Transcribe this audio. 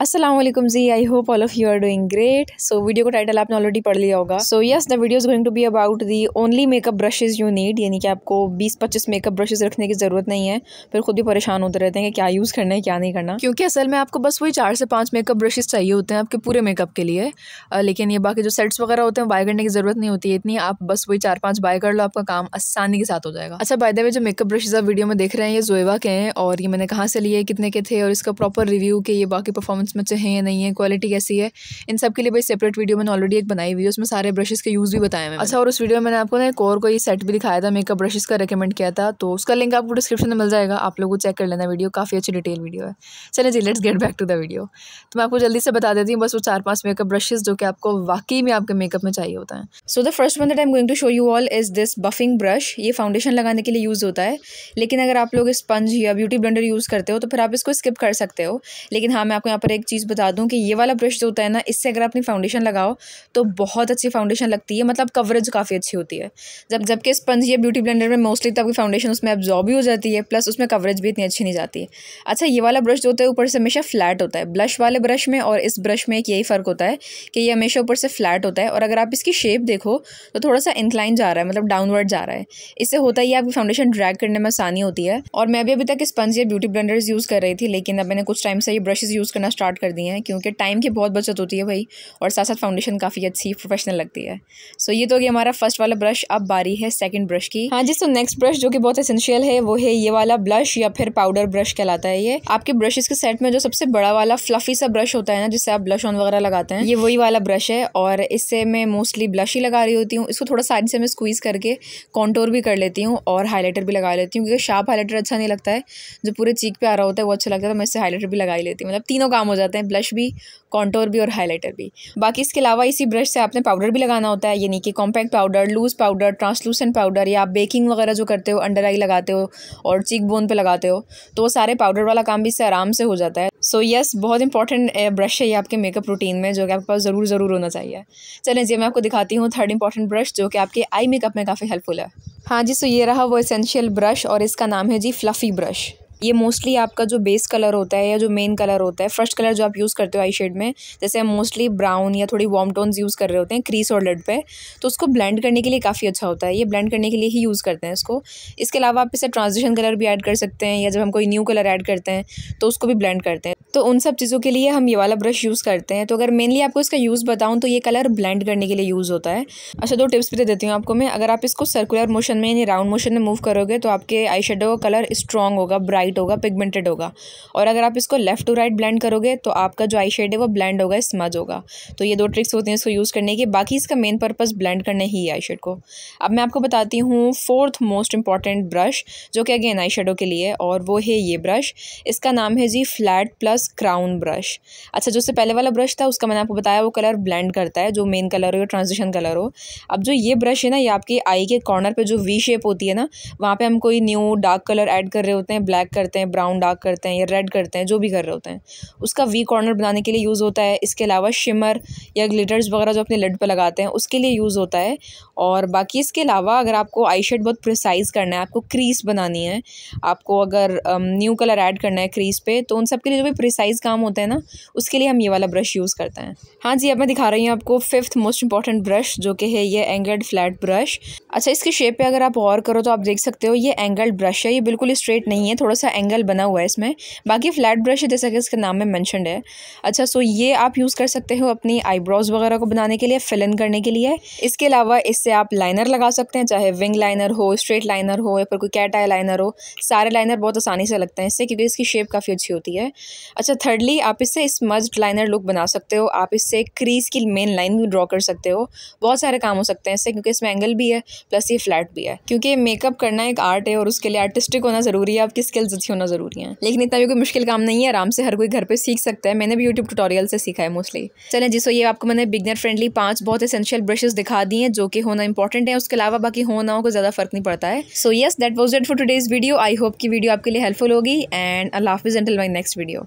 वालेकुम जी I hope all of you are doing great so video को title आपने already पढ़ लिया होगा. So yes the video is going to be about the only makeup brushes you need यानी कि आपको 20-25 मेकअप ब्रशेज रखने की ज़रूरत नहीं है, फिर खुद ही परेशान होते रहते हैं कि क्या यूज़ करना है, क्या नहीं करना. क्योंकि असल में आपको बस वही चार से पाँच मेकअप ब्रशेज चाहिए होते हैं आपके पूरे मेकअप के लिए. लेकिन ये बाकी जो सेट्स वगैरह होते हैं बाय करने की ज़रूरत नहीं होती है इतनी आप बस वही चार पाँच बाय कर लो, आपका काम आसानी के साथ हो जाएगा. अच्छा बाय द वे जो मेकअप ब्रशेज आप वीडियो में देख रहे हैं, ये जोएवा के हैं, और ये मैंने कहाँ से लिए, कितने के थे, और इसका प्रॉपर रिव्यू के ये बाकी परफॉर्मेंस में चाहिए या नहीं है क्वालिटी कैसी है इन सब के लिए भाई सेपरेट वीडियो मैंने ऑलरेडी एक बनाई हुई है उसमें सारे ब्रशेज़ के यूज़ भी बताए हैं अच्छा और उस वीडियो में मैंने आपको ना एक और कोई सेट भी दिखाया था मेकअप ब्रशेज़ का रिकमेंड किया था तो उसका लिंक आपको डिस्क्रिप्शन में मिल जाएगा आप लोग को चेक कर लेना वीडियो काफ़ी अच्छी डिटेल वीडियो है। चले जी let's get back to the video तो मैं आपको जल्दी से बता देती हूँ बस वो चार पाँच मेकअप ब्रशेज़ जो कि आपको वाकई में आपके मेकअप में चाहिए होता है। So the first one that I am going to show you all is this buffing brush ये फाउंडेशन लगाने के लिए यूज़ होता है लेकिन अगर आप लोग स्पंज या ब्यूटी ब्लेंडर यूज़ करते हो तो फिर आप इसको स्किप कर सकते हो। लेकिन हाँ मैं आपको यहाँ पर एक चीज़ बता दूँ कि ये वाला ब्रश जो होता है ना, इससे अगर अपनी फाउंडेशन लगाओ तो बहुत अच्छी फाउंडेशन लगती है। मतलब कवरेज काफ़ी अच्छी होती है। जब, जबकि स्पंज या ब्यूटी ब्लेंडर में मोस्टली तो आपकी फाउंडेशन उसमें एब्जॉर्ब भी हो जाती है प्लस उसमें कवरेज भी इतनी अच्छी नहीं जाती। है अच्छा ये वाला ब्रश जो होता है, ऊपर से हमेशा फ्लैट होता है। ब्लश वाले ब्रश में और इस ब्रश में एक यही फ़र्क होता है कि ये हमेशा ऊपर से फ्लैट होता है। और अगर आप इसकी शेप देखो तो थोड़ा सा इंक्लाइन जा रहा है मतलब डाउनवर्ड जा रहा है। इससे होता ही आपकी फाउंडेशन ड्रैग करने में आसानी होती है। और मैं भी अभी तक स्पंज या ब्यूटी ब्लेंडर्स यूज़ कर रही थी, लेकिन अब मैंने कुछ टाइम से ये ब्रशेज़ यूज़ करना स्टार्ट कर दिए हैं क्योंकि टाइम की बहुत बचत होती है भाई और साथ साथ फाउंडेशन काफ़ी अच्छी प्रोफेशनल लगती है। सो so, ये तो गया हमारा फ़र्स्ट वाला ब्रश अब बारी है सेकंड ब्रश की। हाँ जी सो नेक्स्ट ब्रश जो कि बहुत एसेंशियल है वो है ये वाला ब्लश या फिर पाउडर ब्रश कहलाता है ये। आपके ब्रशेस के सेट में जो सबसे बड़ा वाला फ्लफी सा ब्रश होता है ना जिससे आप ब्लश ऑन वगैरह लगाते हैं ये वही वाला ब्रश है और इससे मैं मोस्टली ब्लश ही लगा रही होती हूँ। इसको थोड़ा साइड से मैं स्क्वीज़ करके कॉन्टोर भी कर लेती हूँ और हाईलाइटर भी लगा लेती हूँ क्योंकि शार्प हाईलाइटर अच्छा नहीं लगता है। जो पूरे चीक पे आ रहा होता है वो अच्छा लगता है तो मैं इससे हाईलाइटर भी लगा ही लेती हूँ। मतलब तीनों काम हो जाते हैं ब्लश भी कॉन्टोर भी और हाईलाइटर भी। बाकी इसके अलावा इसी ब्रश से आपने पाउडर भी लगाना होता है यानी कि compact powder loose powder translucent powder या आप बेकिंग वगैरह जो करते हो अंडर आई लगाते हो और चीक बोन पे लगाते हो तो वो सारे पाउडर वाला काम भी इससे आराम से हो जाता है। सो so, यस yes, बहुत इंपॉर्टेंट ब्रश है ये आपके मेकअप रूटीन में जो कि आपके पास ज़रूर ज़रूर होना चाहिए। चलें जी मैं आपको दिखाती हूँ थर्ड इंपॉर्टेंट ब्रश जो कि आपके आई मेकअप में काफ़ी हेल्पफुल है। हाँ जी सो ये रहा वो एसेंशियल ब्रश और इसका नाम है जी फ्लफ़ी ब्रश ये मोस्टली आपका जो बेस कलर होता है या जो मेन कलर होता है फ़र्स्ट कलर जो आप यूज़ करते हो आई शेड में, जैसे हम मोस्टली ब्राउन या थोड़ी वार्म टोन्स यूज़ कर रहे होते हैं क्रीस और लड पे तो उसको ब्लेंड करने के लिए काफ़ी अच्छा होता है। ये ब्लेंड करने के लिए ही यूज़ करते हैं इसको। इसके अलावा आप इसे ट्रांजिशन कलर भी ऐड कर सकते हैं या जब हम कोई न्यू कलर ऐड करते हैं तो उसको भी ब्लेंड करते हैं। तो उन सब चीज़ों के लिए हम ये वाला ब्रश यूज़ करते हैं। तो अगर मेनली आपको इसका यूज़ बताऊँ तो ये कलर ब्लेंड करने के लिए यूज़ होता है। अच्छा दो टिप्स भी दे देती हूँ आपको मैं। अगर आप इसको सर्कुलर मोशन में, यानी राउंड मोशन में मूव करोगे तो आपके आई शेडो का कलर स्ट्रॉन्ग होगा ब्राइट होगा पिगमेंटेड होगा। और अगर आप इसको लेफ़्ट टू राइट ब्लेंड करोगे तो आपका जो आई शेड है, वो ब्लेंड होगा स्मज होगा। तो ये दो ट्रिक्स होती हैं इसको यूज़ करने की। बाकी इसका मेन पर्पज़ ब्लेंड करने ही है आई शेड को। अब मैं आपको बताती हूँ फोर्थ मोस्ट इंपॉर्टेंट ब्रश जो कि अगेन आई शेडो के लिए और वो है ये ब्रश इसका नाम है जी फ्लैट प्लस क्राउन ब्रश अच्छा जो उससे पहले वाला ब्रश था, उसका मैंने आपको बताया, वो कलर ब्लेंड करता है, जो मेन कलर हो या ट्रांजिशन कलर हो। अब जो ये ब्रश है ना, ये आपकी आई के कॉर्नर पे जो वी शेप होती है ना, वहाँ पे हम कोई न्यू डार्क कलर ऐड कर रहे होते हैं ब्लैक करते हैं ब्राउन डार्क करते हैं या रेड करते हैं, जो भी कर रहे होते हैं। उसका वी कॉर्नर बनाने के लिए यूज़ होता है, इसके अलावा शिमर या ग्लिटर्स वगैरह जो अपने लड पर लगाते हैं, उसके लिए यूज़ होता है। और बाकी इसके अलावा अगर आपको आई शेड बहुत प्रिसाइज़ करना है, आपको क्रीस बनानी है, आपको अगर न्यू कलर ऐड करना है क्रीज पे तो उन सब के लिए जो भी प्रिसाइज़ काम होता है ना, उसके लिए हम ये वाला ब्रश यूज़ करते हैं। हाँ जी, अब मैं दिखा रही हूँ आपको फिफ्थ मोस्ट इंपॉर्टेंट ब्रश जो कि है ये एंगल्ड फ्लैट ब्रश अच्छा इसकी शेप पे अगर आप और करो तो आप देख सकते हो ये एंगल्ड ब्रश है, ये बिल्कुल स्ट्रेट नहीं है, थोड़ा सा एंगल बना हुआ है इसमें। बाकी फ्लैट ब्रश है, जैसा कि इसके नाम में मैंशनड है। अच्छा सो ये आप यूज़ कर सकते हो अपनी आईब्रोज वगैरह को बनाने के लिए फिल इन करने के लिए। इसके अलावा इससे आप लाइनर लगा सकते हैं, चाहे विंग लाइनर हो स्ट्रेट लाइनर हो, या फिर कोई कैट आई लाइनर हो, सारे लाइनर बहुत आसानी से लगते हैं इससे, क्योंकि इसकी शेप काफ़ी अच्छी होती है। अच्छा थर्डली आप इससे स्मज्ड लाइनर लुक बना सकते हो। आप इससे क्रीज की मेन लाइन भी ड्रॉ कर सकते हो। बहुत सारे काम हो सकते हैं इससे, क्योंकि इसमें एंगल भी है प्लस ये फ्लैट भी है। क्योंकि मेकअप करना एक आर्ट है और उसके लिए आर्टिस्टिक होना ज़रूरी है, आपकी स्किल्स अच्छी होना ज़रूरी है। लेकिन इतना भी कोई मुश्किल काम नहीं है, आराम से हर कोई घर पर सीख सकता है। मैंने भी यूट्यूब ट्यूटोरियल से सीखा है मोस्टली चलें जिसो ये आपको मैंने बिगनर फ्रेंडली पाँच बहुत एसेंशियल ब्रशेस दिखा दिए हैं, जो कि होना इंपॉर्टेंट है। उसके अलावा बाकी हो ना हो को ज़्यादा फ़र्क नहीं पड़ता है। So yes that was it for today's video I hope की वीडियो आपके लिए हेल्पफुल होगी एंड अल्लाह हाफिज़ एंटल माई नेक्स्ट वीडियो